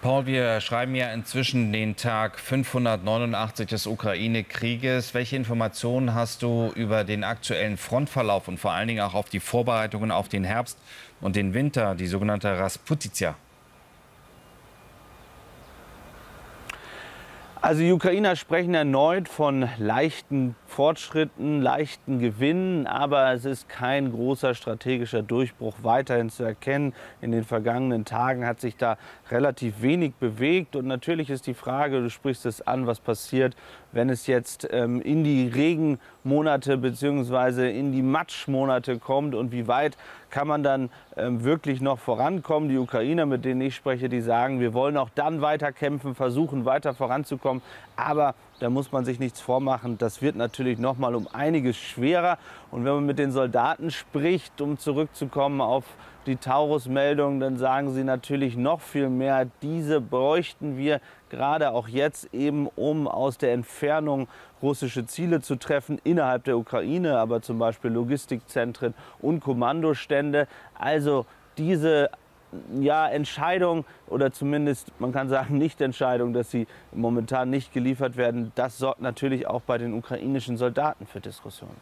Paul, wir schreiben ja inzwischen den Tag 589 des Ukraine-Krieges. Welche Informationen hast du über den aktuellen Frontverlauf und vor allen Dingen auch auf die Vorbereitungen auf den Herbst und den Winter, die sogenannte Rasputizia? Also die Ukrainer sprechen erneut von leichten Fortschritten, leichten Gewinnen, aber es ist kein großer strategischer Durchbruch weiterhin zu erkennen. In den vergangenen Tagen hat sich da relativ wenig bewegt und natürlich ist die Frage, du sprichst es an, was passiert, wenn es jetzt ähm, in die Regenmonate bzw. in die Matschmonate kommt und wie weit kann man dann ähm, wirklich noch vorankommen. Die Ukrainer, mit denen ich spreche, die sagen, wir wollen auch dann weiter kämpfen, versuchen weiter voranzukommen. Aber da muss man sich nichts vormachen. Das wird natürlich noch mal um einiges schwerer. Und wenn man mit den Soldaten spricht, um zurückzukommen auf die Taurus-Meldung, dann sagen sie natürlich noch viel mehr. Diese bräuchten wir gerade auch jetzt eben, um aus der Entfernung russische Ziele zu treffen innerhalb der Ukraine, aber zum Beispiel Logistikzentren und Kommandostände. Also diese ja, Entscheidung oder zumindest, man kann sagen, Nichtentscheidung, dass sie momentan nicht geliefert werden, das sorgt natürlich auch bei den ukrainischen Soldaten für Diskussionen.